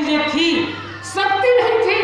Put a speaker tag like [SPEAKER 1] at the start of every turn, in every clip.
[SPEAKER 1] चीज़ें थी शक्ति नहीं थी।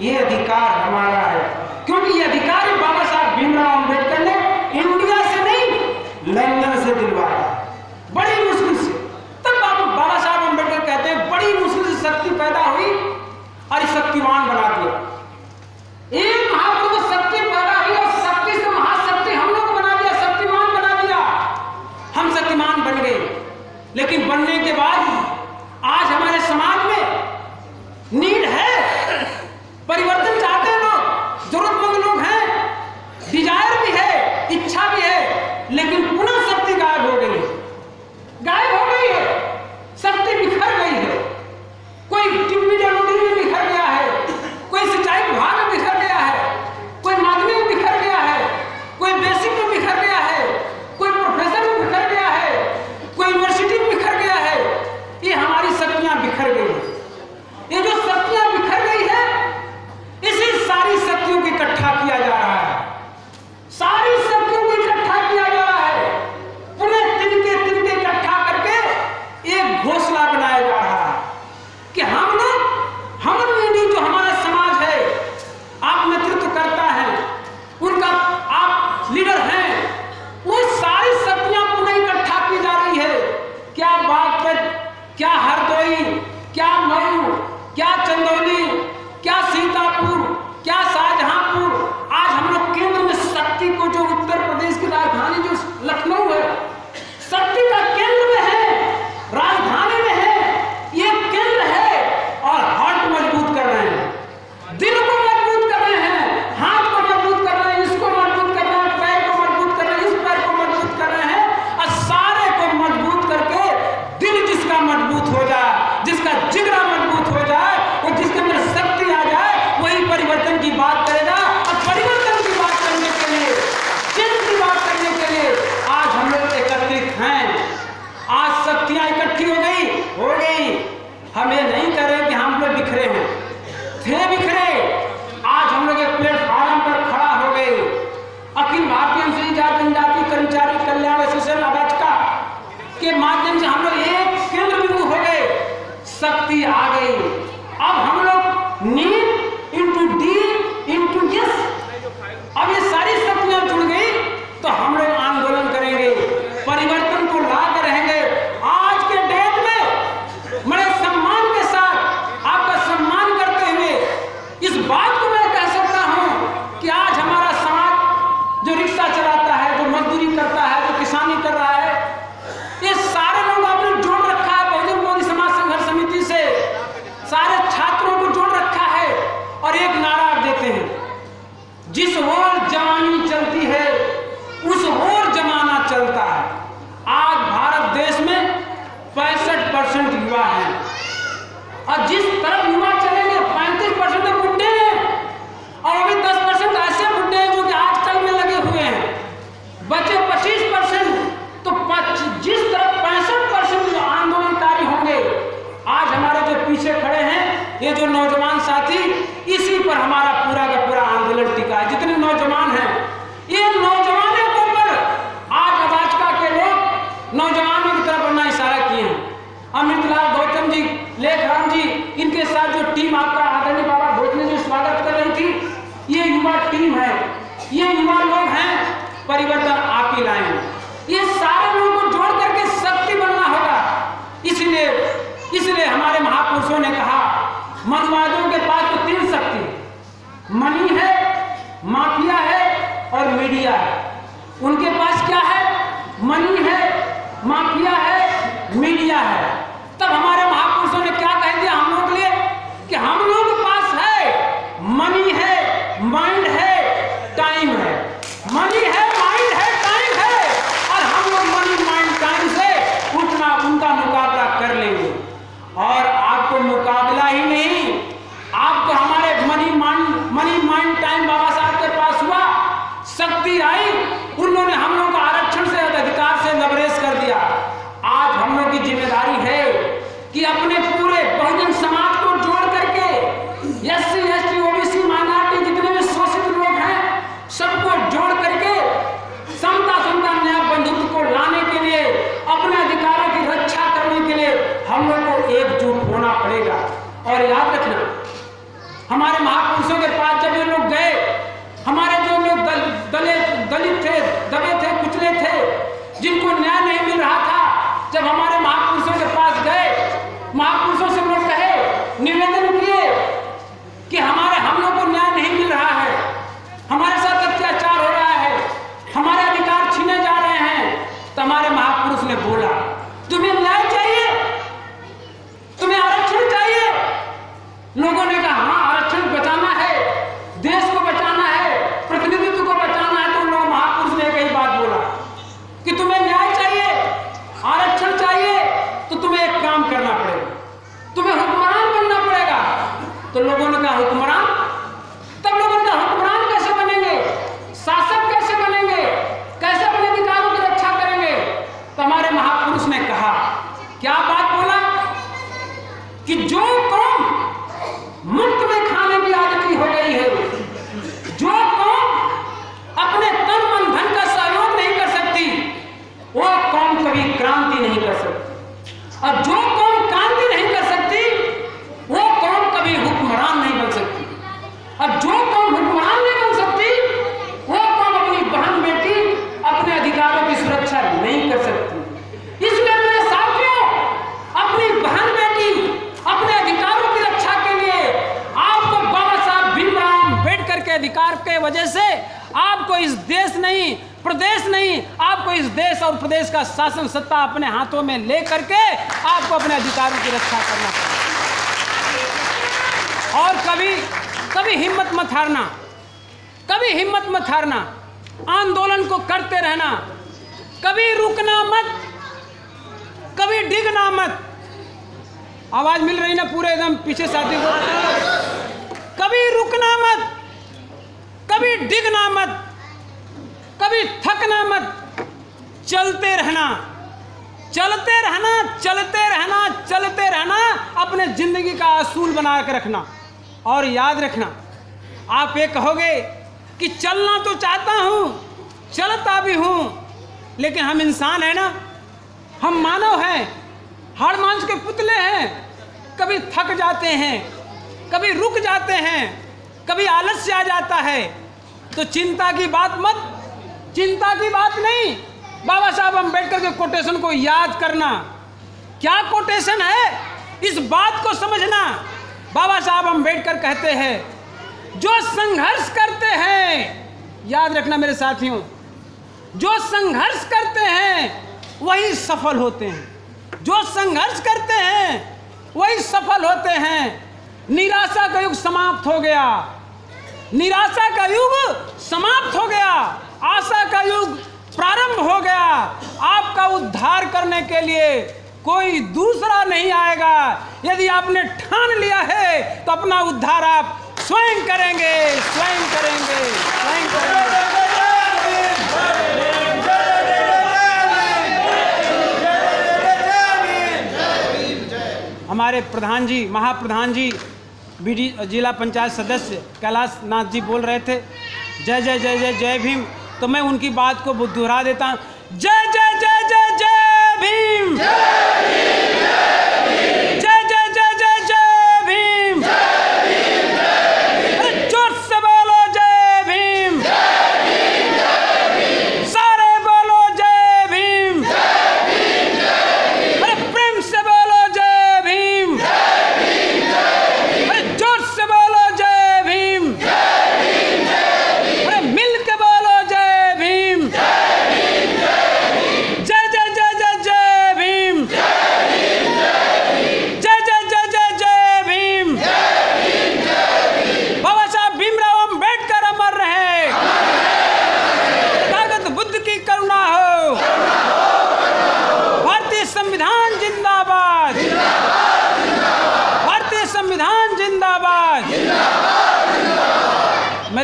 [SPEAKER 1] ये अधिकार हमारा है। क्योंकि ये अधिकार बाबा साहब भीमराव अंबेडकर ने इंडिया से नहीं, लंदन से दिलवाया। बड़ी मुश्किल से। तब बाबा साहब अंबेडकर कहते हैं, बड़ी मुश्किल से शक्ति पैदा हुई और शक्तिवान बना दिया। एक महापुरुष शक्ति पैदा हुई और शक्ति से महाशक्ति हम लोग बना दिया, शक्तिमान बना दिया। हम शक्तिमान बन गए। लेकिन बनने के बाद इसी पर हमारा पूरा का पूरा आंदोलन टिका है। जितने नौजवान हैं, ये नौजवानों के ऊपर आज भाजपा के लोग नौजवानों की तरफ़ बढ़ना इशारा किए हैं। अमृतलाल गौतम जी, लेखराम जी, इनके साथ जो टीम आपका आदरणीय बाबा भोज ने जो स्वागत कर रही थी, ये युवा टीम है। ये युवा लोग हैं, परिवर्तन आप ही लाएँगे ये सारे लोगों को जोड़ करके शक्ति बनना होगा। इसलिए इसलिए हमारे महापुरुषों ने कहा मनुवादियों के पास तो तीन शक्ति मनी है, माफिया है और मीडिया है। उनके पास क्या है? मनी है, माफिया है, मीडिया है तब हमारे महापुरुषों ने क्या कह दिया हम लोग के लिए कि हम लोग के पास है मनी है माइंड है टाइम है मनी है माइंड है टाइम है और हम लोग मनी माइंड टाइम से उतना उनका मुकाबला कर लेंगे और आपको मुकाबला ही नहीं आपको हमारे money mind money mind time Baba Saheb के पास हुआ शक्ति आई उन्होंने हम लोग को आरक्षण से अधिकार से नवरेश कर दिया आज हम लोग की ज़िम्मेदारी है कि अपने पूरे बहुजन समाज को जोड़ करके S C S T OBC minority जितने भी शोषित लोग हैं सबको जोड़ करके समता समता न्याय बंधुत्व को लाने के लिए अपने अधिकारों की रक्षा करने के लिए हम लोग को एकजुट होना पड़ेगा और याद रखना। हमारे महापुरुषों के पास जब ये लोग गए, हमारे जो लोग दले, दलित थे, दबे थे कुचले थे जिनको न्याय नहीं मिल रहा था जब हमारे महापुरुषों के पास गए महापुरुषों से लोग कहे निवेदन किए कि हमारे हम लोग को न्याय नहीं मिल रहा है हमारे साथ अत्याचार हो रहा है हमारे अधिकार छीने जा रहे हैं तो हमारे महापुरुष ने बोला तुम्हें न्याय चाहिए तुम्हें आरक्षण चाहिए लोगों ने कहा हाँ आरक्षण बचाना है देश को बचाना है प्रतिनिधित्व को बचाना है तो उन लोगों महापुरुष ने एक ही बात बोला कि तुम्हें न्याय चाहिए आरक्षण चाहिए तो तुम्हें एक काम करना पड़ेगा तुम्हें हुक्मरान बनना पड़ेगा तो लोगों ने कहा हुक्मरान तब लोगों ने कहा हुक्मरान कैसे बनेंगे शासक कैसे बनेंगे कैसे अपने अधिकारों की रक्षा करेंगे तो हमारे महापुरुष ने कहा क्या बात बोला कि जो कौम मुफ़्त में खाने की आदती हो गई है जो कौम अपने तन मन धन का सहयोग नहीं कर सकती वो कौम कभी क्रांति नहीं कर सकती और जो कौम क्रांति नहीं कर सकती वो कौम कभी हुक्मरान नहीं बन सकती और जो कौम हुक्मरान नहीं बन सकती वो कौम अपनी बहन बेटी अपने अधिकारों की सुरक्षा नहीं कर सकती इसलिए मेरे साथियों अपनी बहन बेटी अपने अधिकारों की रक्षा के लिए आपको बाबा साहब भीमराव अंबेडकर के अधिकार के वजह से आपको इस देश नहीं, प्रदेश नहीं, आपको इस देश और प्रदेश का शासन सत्ता अपने हाथों में ले करके आपको अपने अधिकारों की रक्षा करना और कभी कभी हिम्मत मत हारना, कभी हिम्मत मत हारना, आंदोलन को करते रहना, कभी रुकना मत, कभी डिगना मत। आवाज़ मिल रही ना पूरे एकदम पीछे साथी को? कभी रुकना मत, कभी डिगना मत। कभी थकना मत। चलते रहना। चलते रहना चलते रहना चलते रहना, अपने ज़िंदगी का असूल बना के रखना और याद रखना। आप ये कहोगे कि चलना तो चाहता हूँ, चलता भी हूँ, लेकिन हम इंसान हैं ना। हम मानव हैं, हर मांस के पुतले हैं। कभी थक जाते हैं, कभी रुक जाते हैं, कभी आलस्य आ जाता है। तो चिंता की बात मत चिंता की बात नहीं। बाबा साहब अंबेडकर के कोटेशन को याद करना। क्या कोटेशन है? इस बात को समझना। बाबा साहब अंबेडकर कहते हैं, जो संघर्ष करते हैं याद रखना मेरे साथियों, जो संघर्ष करते हैं, वही सफल होते हैं। जो संघर्ष करते हैं, वही सफल होते हैं। निराशा का युग समाप्त हो गया। निराशा का युग समाप्त हो गया। आशा का युग प्रारंभ हो गया। आपका उद्धार करने के लिए कोई दूसरा नहीं आएगा। यदि आपने ठान लिया है तो अपना उद्धार आप स्वयं करेंगे स्वयं करेंगे स्वयं करेंगे। हमारे प्रधान जी, महाप्रधान जी बी जिला पंचायत सदस्य कैलाश नाथ जी बोल रहे थे। जय जय जय जय जय भीम। तो मैं उनकी बात को दोहरा देता हूँ। जय जय जय जय जय भीम। जय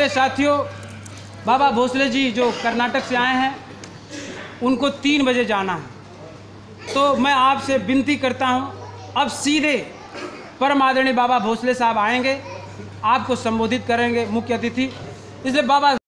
[SPEAKER 1] साथियों, बाबा भोसले जी जो कर्नाटक से आए हैं, उनको तीन बजे जाना है। तो मैं आपसे विनती करता हूँ, अब सीधे परम आदरणीय बाबा भोसले साहब आएँगे, आपको संबोधित करेंगे मुख्य अतिथि। इसलिए बाबा